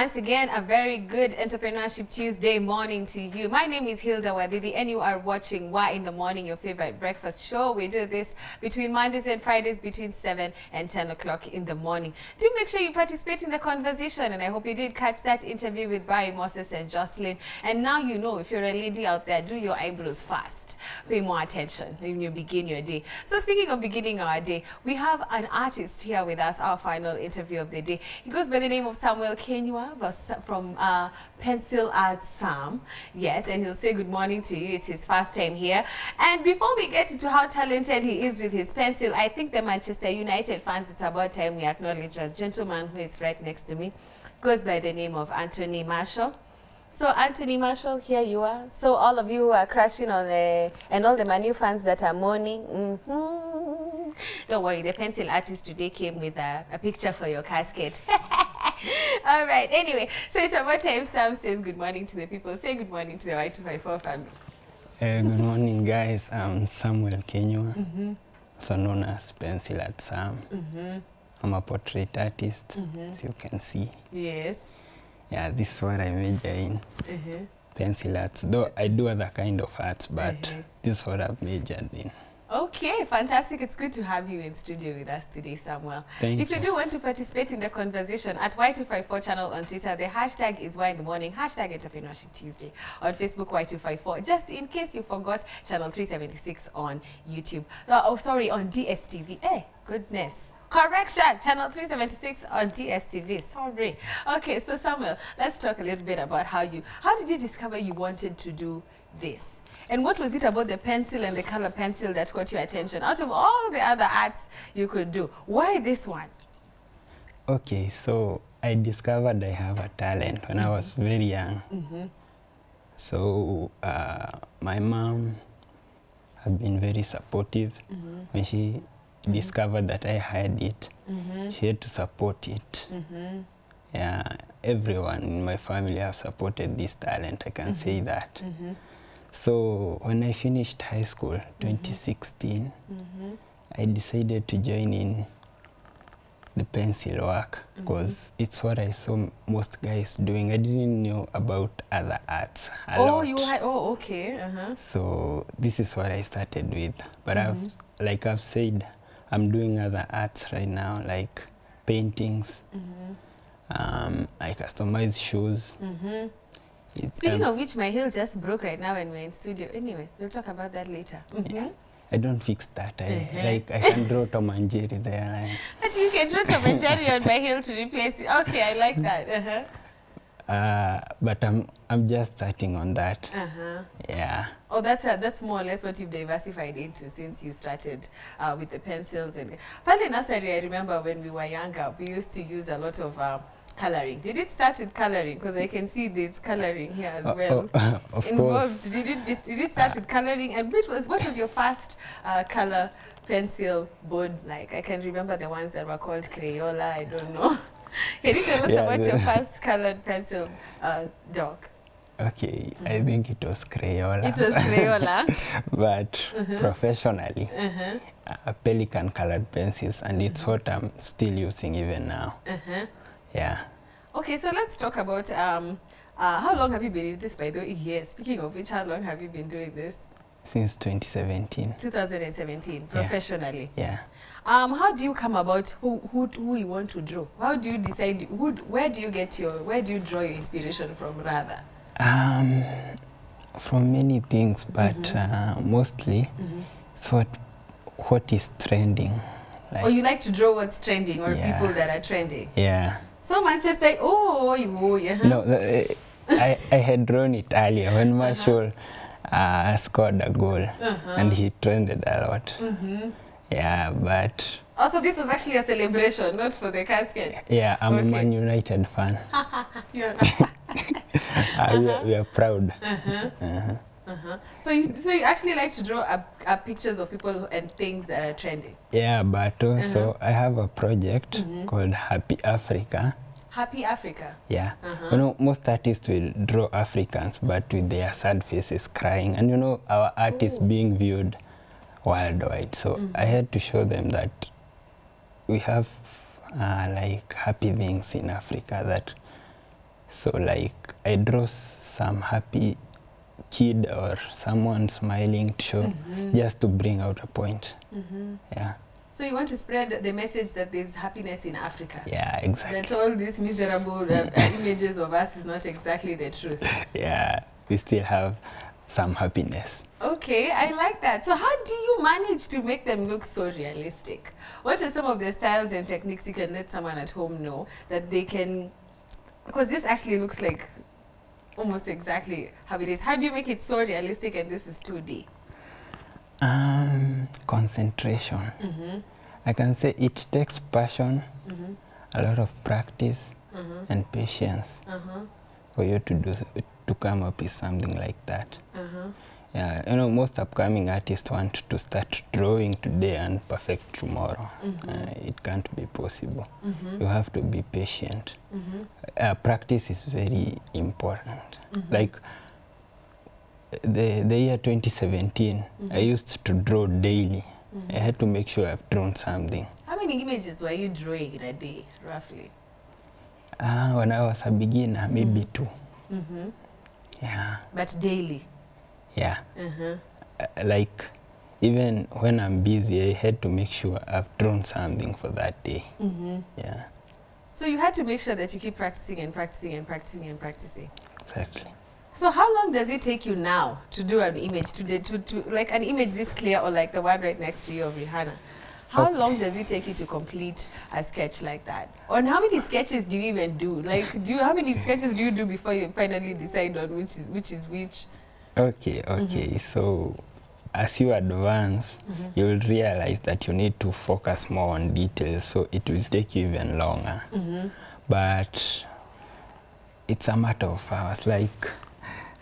Once again, a very good Entrepreneurship Tuesday morning to you. My name is Hilda Wadidi, and you are watching Y in the Morning, your favorite breakfast show. We do this between Mondays and Fridays between 7 and 10 o'clock in the morning. Do make sure you participate in the conversation, and I hope you did catch that interview with Barry Moses and Jocelyn. And now you know, if you're a lady out there, do your eyebrows fast. Pay more attention when you begin your day. So speaking of beginning our day, we have an artist here with us, our final interview of the day. He goes by the name of Samuel Kinyua from uh, Pencil Art Sam. Yes, and he'll say good morning to you. It's his first time here. And before we get into how talented he is with his pencil, I think the Manchester United fans, it's about time we acknowledge a gentleman who is right next to me. Goes by the name of Anthony Martial. So Anthony Martial, here you are. So all of you who are crashing on the, and all the Manu fans that are mourning, mm -hmm. don't worry, the pencil artist today came with a, a picture for your casket. all right, anyway, so it's about time Sam says good morning to the people. Say good morning to the Y254 family. Uh, good morning, guys. I'm Samuel Kinyua, mm -hmm. also known as Pencil Art Sam. Mm -hmm. I'm a portrait artist, as you can see. Yes. Yeah, this is what I major in. Uh -huh. Pencil arts. Though I do other kind of arts, but uh -huh. this is what I've majored in. Okay, fantastic. It's good to have you in studio with us today, Samuel. Thank if you. you do want to participate in the conversation at Y254 channel on Twitter, the hashtag is Y in the morning, hashtag Entrepreneurship Tuesday. On Facebook, Y254. Just in case you forgot, channel 376 on YouTube. Uh, oh, sorry, on DSTV. Eh, goodness. Correction, channel 376 on DSTV. Sorry. Okay, so Samuel, let's talk a little bit about how you, how did you discover you wanted to do this? And what was it about the pencil and the color pencil that caught your attention? Out of all the other arts you could do, why this one? Okay, so I discovered I have a talent when mm -hmm. I was very young. Mm -hmm. So uh, my mom had been very supportive mm -hmm. when she -hmm. discovered that I had it, mm -hmm. she had to support it. Mm -hmm. Yeah, everyone in my family have supported this talent, I can say that. So when I finished high school, 2016, I decided to join in the pencil work because it's what I saw most guys doing. I didn't know about other arts a oh, lot. you had, oh, okay. Uh -huh. So this is what I started with. But I've, like I've said, I'm doing other arts right now, like paintings. Mm -hmm. um, I customize shoes. Mm -hmm. Speaking um, of which, my heel just broke right now when we're in studio. Anyway, we'll talk about that later. Mm -hmm. yeah. I don't fix that. I, mm -hmm. Like I can draw Tom and Jerry there. Like. But you can draw Tom and Jerry on my heel to replace it. Okay, I like that. Uh -huh. Uh, but I'm I'm just starting on that. Uh -huh. Yeah. Oh, that's a, that's more or less what you've diversified into since you started uh, with the pencils and. Probably nursery, I remember when we were younger, we used to use a lot of. Uh, coloring. Did it start with coloring? Because I can see there's coloring here as well. Uh, uh, of Involved. course. Did it, did it start with coloring? And which was what was your first uh, color pencil board like? I can remember the ones that were called Crayola. I don't know. can you tell us yeah, about your first colored pencil uh, dog? Okay, mm -hmm. I think it was Crayola. It was Crayola. but mm -hmm. professionally, mm -hmm. uh, Pelikan colored pencils, and it's what I'm still using even now. Yeah. Okay, so let's talk about um, uh, how long have you been in this, by the way? Yes. Speaking of which, how long have you been doing this? Since 2017. 2017, professionally. Yeah. Um, how do you come about who, who, who you want to draw? How do you decide, who, where do you get your, where do you draw your inspiration from rather? Um, from many things, but mm -hmm. uh, mostly mm -hmm. it's what, what is trending. Like, oh, you like to draw what's trending or Yeah. people that are trending? yeah. So like, oh, you, oh, yeah. No, uh, I, I had drawn it earlier when Martial uh, scored a goal uh-huh. and he trended a lot. Mm-hmm. Yeah, but Also, this was actually a celebration, not for the casket. yeah, I'm Okay. a Man United fan. You're Uh, we, are, we are proud. uh-huh. Uh-huh. Uh-huh. So you, so you actually like to draw up, up pictures of people and things that are trending. Yeah, but also uh-huh. I have a project mm-hmm. called Happy Africa. Happy Africa. Yeah. You know, most artists will draw Africans, but with their sad faces crying. And you know, our art is being viewed worldwide. So I had to show them that we have uh, like happy things in Africa that So like I draw some happy kid or someone smiling to show just to bring out a point. Yeah. So you want to spread the message that there's happiness in Africa. Yeah, exactly. That all these miserable uh, images of us is not exactly the truth. Yeah, we still have some happiness. Okay, I like that. So how do you manage to make them look so realistic? What are some of the styles and techniques you can let someone at home know that they can, because this actually looks like almost exactly how it is. How do you make it so realistic and this is 2D? Um, concentration. Mm-hmm. I can say it takes passion, Mm-hmm. a lot of practice, mm -hmm. and patience Uh-huh. for you to do to come up with something like that. Uh-huh. Yeah, you know, most upcoming artists want to start drawing today and perfect tomorrow. Mhm. Uh, it can't be possible. Mm-hmm. You have to be patient. Mm-hmm. Uh, practice is very important. Like the the year 2017, I Mhm. used to draw daily. Mhm. I had to make sure I've drawn something. How many images were you drawing in a day, roughly? Uh, when I was a beginner, maybe two. Mm-hmm. Yeah, But daily. yeah. Uh-huh. Uh, like even when I'm busy, I had to make sure I've drawn something for that day. Mm-hmm. Yeah, So you had to make sure that you keep practicing and practicing and practicing and practicing. exactly. So how long does it take you now to do an image, to, to, to like an image this clear or like the one right next to you of Rihanna? How Okay. long does it take you to complete a sketch like that? And how many sketches do you even do? Like, do you, how many sketches do you do before you finally decide on which is which is which? Okay, okay. So as you advance, Mhm. you will realize that you need to focus more on details, so it will take you even longer. Mm-hmm. But it's a matter of hours. Like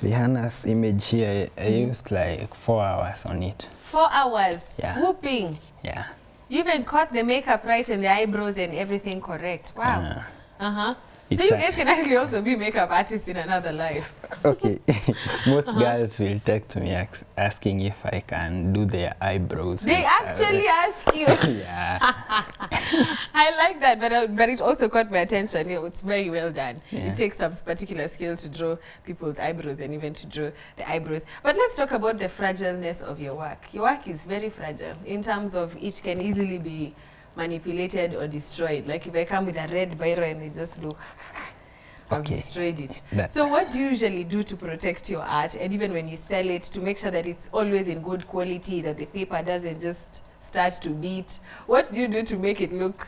Rihanna's image here, I used like four hours on it. Four hours. Yeah. Whooping. Yeah. You even caught the makeup right and the eyebrows and everything correct. Wow. Uh, Uh huh. So you guys can actually also be makeup artists in another life. okay. Most girls will text me ask, asking if I can do their eyebrows. They actually ask you. yeah. I like that, but uh, but it also caught my attention. Yeah, it's very well done. Yeah. It takes some particular skill to draw people's eyebrows and even to draw the eyebrows. But let's talk about the fragileness of your work. Your work is very fragile in terms of it can easily be manipulated or destroyed. Like if I come with a red biro and I just look, I've Okay. destroyed it. That- So what do you usually do to protect your art and even when you sell it to make sure that it's always in good quality, that the paper doesn't just start to beat? What do you do to make it look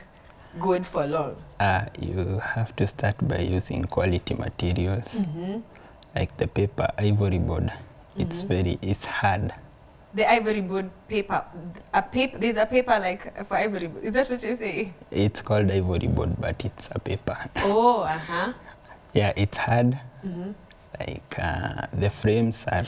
good for long? Uh, you have to start by using quality materials Mm-hmm. like the paper ivory board. It's Mhm. very, it's hard. The ivory board paper, a paper. There's a paper like for ivory. board. Is that what you say? It's called ivory board, but it's a paper. Oh, uh huh. yeah, it's hard. Mm-hmm. Like uh, the frames are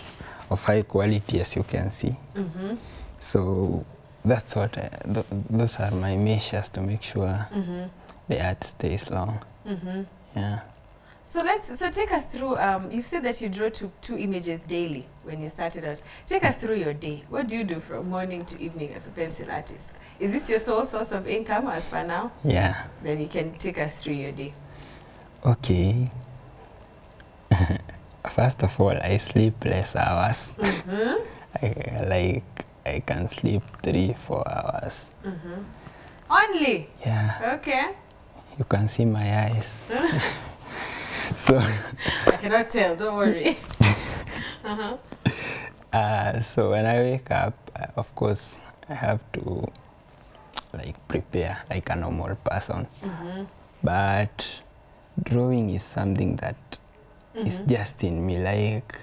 of high quality, as you can see. Mm-hmm. So that's what, I, th those are my measures to make sure Mm-hmm. the art stays long. Mm-hmm. Yeah. So let's so take us through. Um, you said that you draw two two images daily when you started out. Take us through your day. What do you do from morning to evening as a pencil artist? Is this your sole source of income as per now? Yeah. Then you can take us through your day. Okay. First of all, I sleep less hours. Mm-hmm. I, like I can sleep three, four hours. Mm-hmm. Only. Yeah, Okay. you can see my eyes. so, I cannot tell. Don't worry. uh-huh. uh, so when I wake up, uh, of course, I have to like prepare like a normal person. Mm-hmm. But drawing is something that mm -hmm. is Mhm. just in me. Like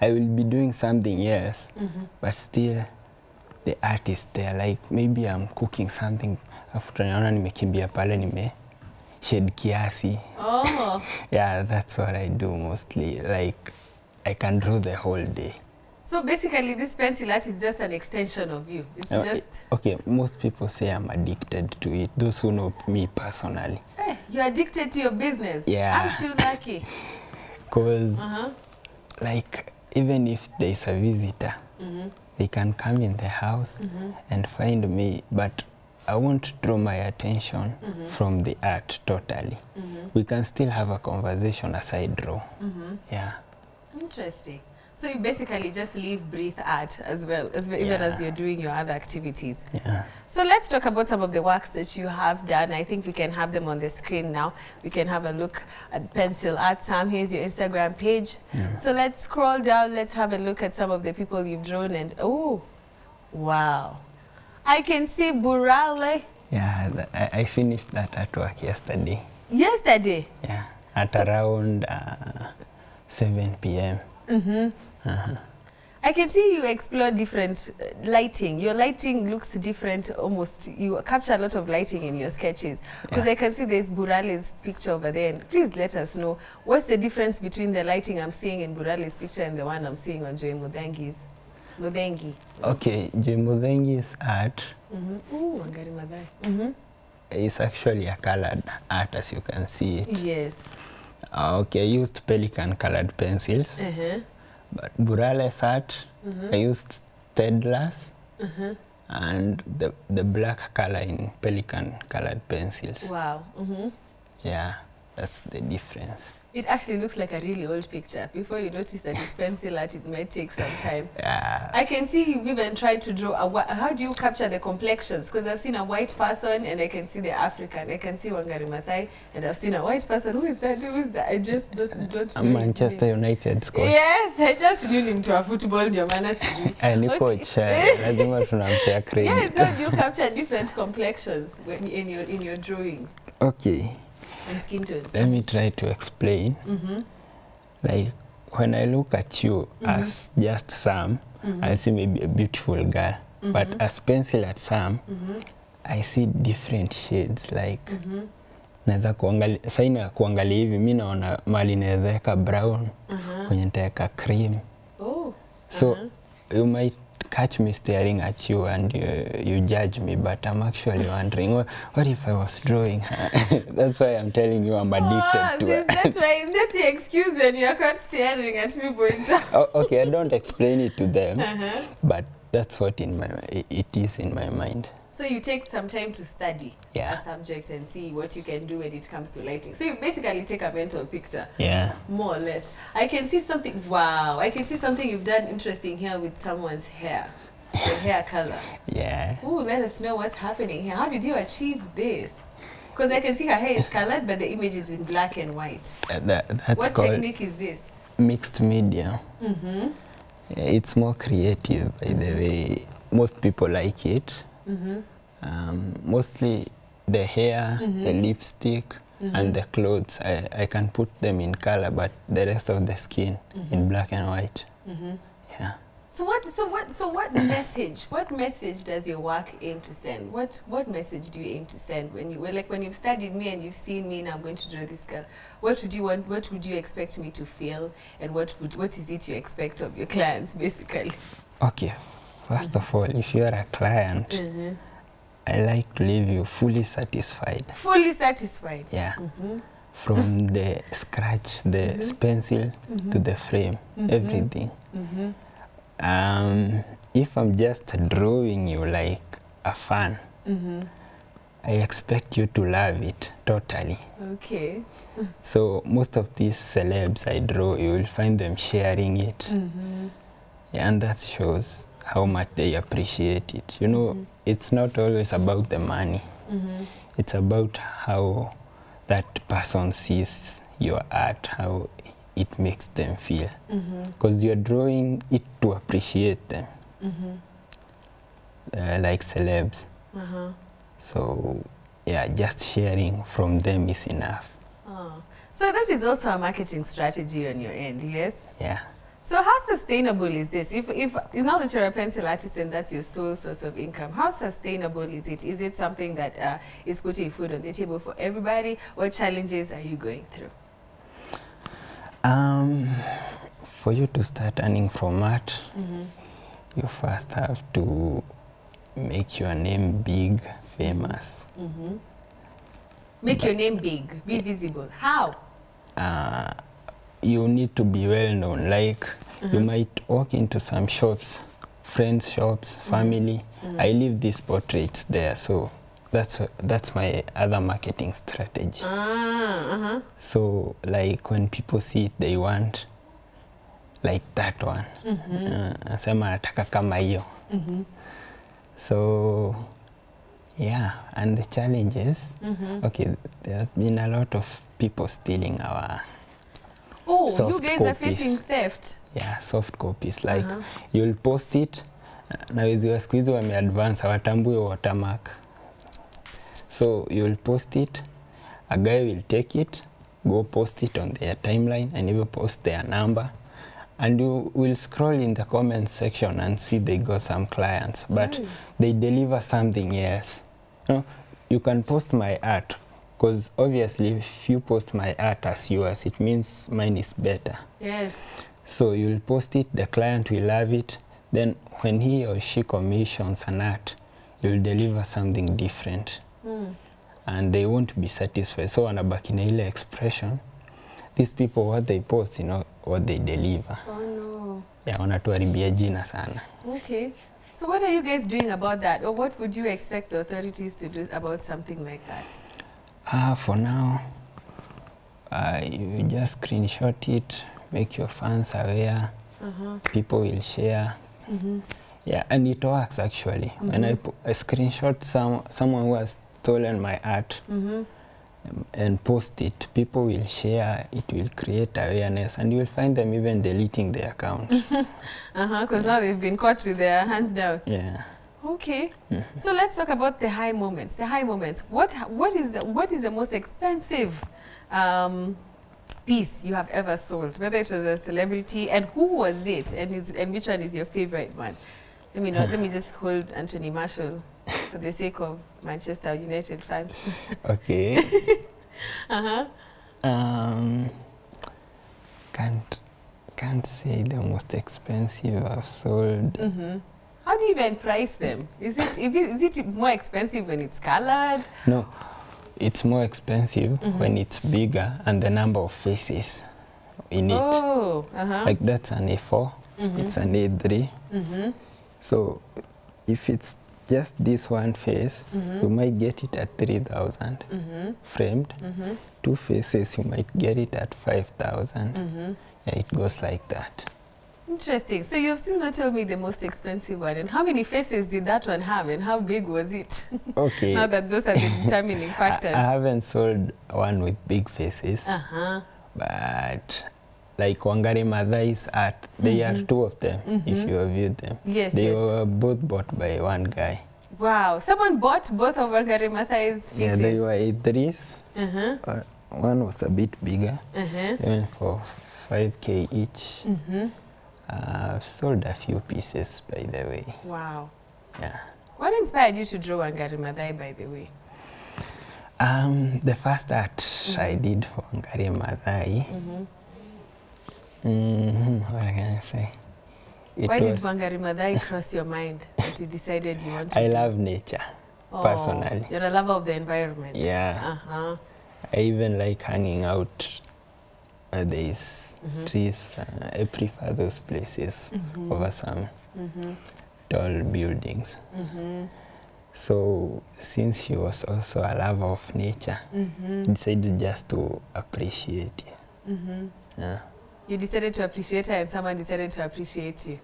I will be doing something else, Mm-hmm. but still the artist there. Like maybe I'm cooking something, afu naona nimekimbia pale nime shed kiasi. Oh. Yeah, that's what I do mostly. Like I can draw the whole day. So basically, this pencil art is just an extension of you. It's Uh, just. okay, most people say I'm addicted to it. Those who know me personally, Hey, you're addicted to your business. Yeah. Aren't you lucky? cause Uh-huh. like even if there's a visitor, Mm-hmm. they can come in the house Mm-hmm. and find me, but I won't draw my attention mm-hmm. from the art totally. Mm-hmm. We can still have a conversation as I draw. Mm-hmm. Yeah. Interesting. So you basically just live, breathe art as well, as well, even as you're doing your other activities. Yeah. So let's talk about some of the works that you have done. I think we can have them on the screen now. We can have a look at Pencil Art Sam. Here's your Instagram page. So let's scroll down. Let's have a look at some of the people you've drawn. And oh, wow. I can see Burale Yeah, I, I finished that artwork yesterday. yesterday. Yeah, at around uh, 7 p.m. I can see you explore different uh, lighting. Your lighting looks different almost. You capture a lot of lighting in your sketches. Because Yeah. I can see there's Burale's picture over there. And please let us know what's the difference between the lighting I'm seeing in Burale's picture and the one I'm seeing on Joy Mudangi's. Mudangi. Okay, Jemudhengi's art Mm-hmm. Ooh, Wangari Maathai. Mm-hmm. is actually a colored art as you can see it. Yes. Uh, okay, I used pelican colored pencils, Uh-huh. but Burale's art, I used Tedlas Uh-huh. and the, the black color in pelican colored pencils. Wow. Mm-hmm. Yeah, that's the difference. It actually looks like a really old picture. Before you notice that it's pencil art, it might take some time. Yeah, I can see you've even tried to draw a how do you capture the complexions? Because I've seen a white person and I can see the African. I can see Wangari Maathai and I've seen a white person. Who is that? Who is that? I just don't don't I'm Manchester. United coach. Yes, I just knew him to a football ndio maana sijui. Eh, ni coach, lazima tunampea Yes, credit. how do you capture different complexions in your in your drawings Okay, and skin tones? let me try to explain. Mm-hmm. Like when I look at you mm -hmm. as just Sam, mm -hmm. I see maybe a beautiful girl. Mm -hmm. But as pencil at Sam, mm -hmm. I see different shades like naweza kuangalia saina kuangalia hivi mi naona mali naweza weka brown kwenye nitaweka cream Oh. so you might catch me staring at you and you, you judge me but i'm actually wondering what, what if i was drawing her that's why i'm telling you i'm addicted oh, to her That's why? Is that your excuse when you're caught staring at me, Bointa? oh, okay i don't explain it to them Uh-huh. but that's what in my it is in my mind So you take some time to study Yeah. a subject and see what you can do when it comes to lighting. So you basically take a mental picture, yeah more or less. I can see something. Wow, I can see something you've done interesting here with someone's hair, the hair color. yeah Ooh, let us know what's happening here. How did you achieve this? Because I can see her hair is colored, but the image is in black and white. Uh, that, that's what technique is this? mixed media Mm-hmm. Yeah, it's more creative by the way most people like it Mm-hmm. um, mostly the hair the lipstick and the clothes I, I can put them in color but the rest of the skin in black and white Mm-hmm. yeah So what? So what? So what message? What message does your work aim to send? What What message do you aim to send when you well, like when you've studied me and you've seen me and I'm going to draw this girl? What would you want? What would you expect me to feel? And what would What is it you expect of your clients, basically? okay first of all if you are a client Mm-hmm. i like to leave you fully satisfied Fully satisfied. yeah Mm-hmm. from the scratch the mm -hmm. pencil mm -hmm. to the frame mm -hmm. everything Mm-hmm. um, if i'm just drawing you like a fan Mm-hmm. i expect you to love it totally Okay. so most of these celebs i draw you will find them sharing it Mm-hmm. yeah, and that shows how much they appreciate it you know mm -hmm. it's not always about the money Mm-hmm. it's about how that person sees your art how it makes them feel Because Mm-hmm. because you're drawing it to appreciate them Mm-hmm. uh, like celebs Uh-huh. so yeah just sharing from them is enough Oh. So that is also a marketing strategy on your end, yes? yeah So how sustainable is this? If, if you know that you're a pencil artist and that's your sole source of income, how sustainable is it? Is it something that uh, is putting food on the table for everybody? What challenges are you going through? um, for you to start earning from art Mm-hmm. you first have to make your name big famous Mm-hmm. Make your name big, be visible. How? uh, you need to be well known. Like mm -hmm. you might walk into some shops, friends' shops, family. mm -hmm. I leave these portraits there, so that's that's my other marketing strategy. Ah, uh-huh. So like when people see it, they want like that one. Uh, nasema nataka kama hiyo. So yeah, and the challenges. mm -hmm. Okay, there has been a lot of people stealing our Oh, soft you guys copies. are facing theft. yeah, soft copies like Uh-huh. you'll post it na wezi wa siku hizi wameadvance hawatambui watermark so you'll post it a guy will take it go post it on their timeline and even post their number and you will scroll in the comments section and see they got some clients but mm. they deliver something else you, know, you can post my art because obviously if you post my art as yours it means mine is better Yes. so you'll post it, the client will love it. Then when he or she commissions an art, you'll deliver something different Mm. and they won't be satisfied. So wanabaki na ile expression. These people what they post, you know, what they deliver. Oh no. Yeah, wanatuharibia jina sana. Okay. So what are you guys doing about that? Or what would you expect the authorities to do about something like that? Ah, for now, uh, you just screenshot it, make your fans aware, Uh-huh. people will share. Mm-hmm. Yeah, and it works actually. When I, I screenshot some someone who has stolen my art Mm-hmm. um, and post it, people will share. It will create awareness, and you will find them even deleting their account. Uh-huh. Because now they've been caught with their hands down. yeah. Okay. So let's talk about the high moments. The high moments. What what is the what is the most expensive um, piece you have ever sold? Whether it was a celebrity and who was it, and is, and which one is your favorite one? Let me not. let me just hold Anthony Martial for the sake of Manchester United fans. Okay. Uh huh. um, can't can't say the most expensive I've sold. Mm-hmm. How do you even price them? Is it, if it is it more expensive when it's colored? No, it's more expensive when it's bigger and the number of faces in it. Oh, uh huh. Like that's an A4. It's an A3. mm-hmm. So if it's just this one face, you might get it at 3,000 Mm-hmm. framed. Mm-hmm. Two faces, you might get it at 5,000. Mm-hmm. Yeah, it goes like that. Interesting. So you've still not told me the most expensive one. And how many faces did that one have and how big was it? Okay. now that those are the determining I, factors. I haven't sold one with big faces, Uh-huh. but like Wangari Maathai's art, there are two of them if you have viewed them. Yes, They yes. were both bought by one guy. Wow. Someone bought both of Wangari Maathai's pieces. Yeah, they were A3s. Uh-huh. Uh, one was a bit bigger, Uh-huh. they went for 5k each. Mm-hmm. Uh, I've sold a few pieces, by the way. Wow. Yeah. What inspired you to draw Wangari Maathai, by the way? Um, the first art mm -hmm. I did for Wangari Maathai, -hmm, what can I say? It Why did Wangari Maathai cross your mind that you decided you wanted I love nature, Oh, personally. You're a lover of the environment. Yeah. Uh-huh. I even like hanging out where there is mm -hmm. trees. Uh, I prefer those places mm -hmm. over some mm -hmm. tall buildings. Mm-hmm. So since she was also a lover of nature, Mm-hmm. decided just to appreciate it. Mm-hmm. Yeah. You decided to appreciate her and someone decided to appreciate you.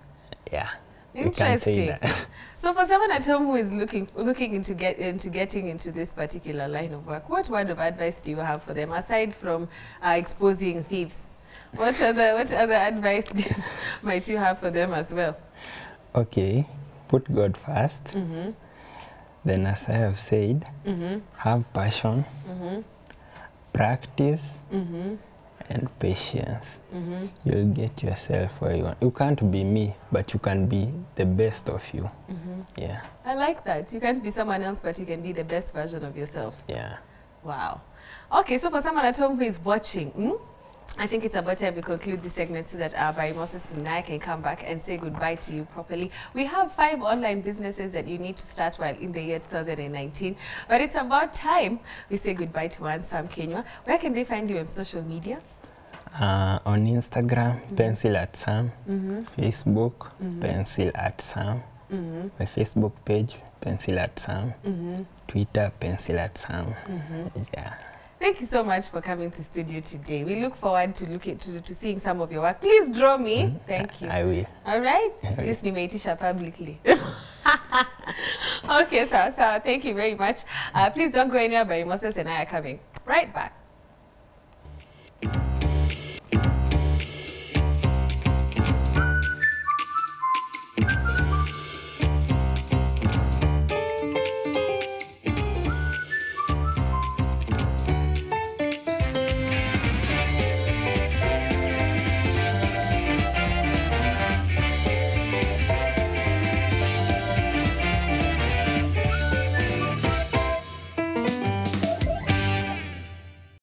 Yeah. You can say that. So for someone at home who is looking looking into get into getting into this particular line of work, what word of advice do you have for them aside from uh, exposing thieves? What other what other advice do, might you have for them as well? okay. Put God first. Mm-hmm. Then, as I have said, Mm-hmm. have passion, Mm-hmm. practice, Mm-hmm. And patience. Mm-hmm. You'll get yourself where you want. You can't be me, but you can be the best of you. Mm-hmm. Yeah, I like that. You can't be someone else, but you can be the best version of yourself. yeah. Wow. Okay, so for someone at home who is watching, hmm, I think it's about time we conclude this segment so that our Barry Moses and I can come back and say goodbye to you properly. We have five online businesses that you need to start while in the year 2019, but it's about time we say goodbye to one Sam Kinyua. Where can they find you on social media? Uh, on Instagram, pencil at Sam. Mm-hmm. Facebook, pencil at Sam. Mm-hmm. My Facebook page, Pencil at Sam. Twitter, Pencil at Sam. Yeah. Thank you so much for coming to studio today. We look forward to looking to, to seeing some of your work. Please draw me. Thank you. I will. All right. I. This nimeitisha publicly. okay, so, so thank you very much. Uh, please don't go anywhere. Barry Moses and I are coming right back.